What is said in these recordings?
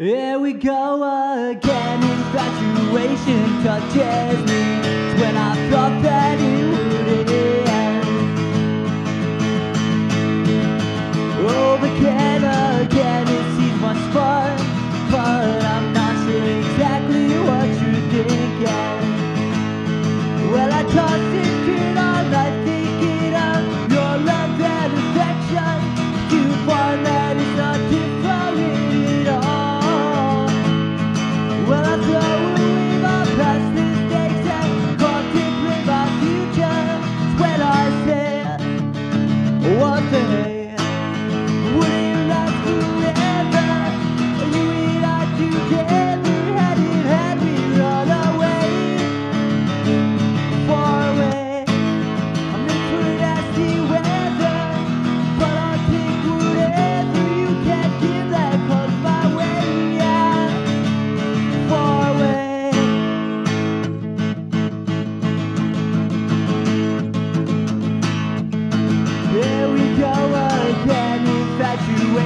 Here we go again, infatuation touches me.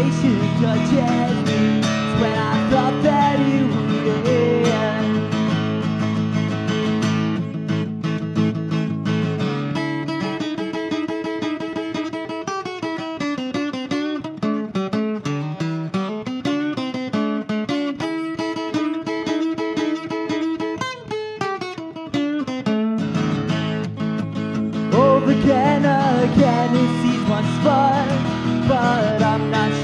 It's when I thought that you would end Over again, again, it seems much fun But I'm not sure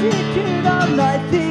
seek it my night.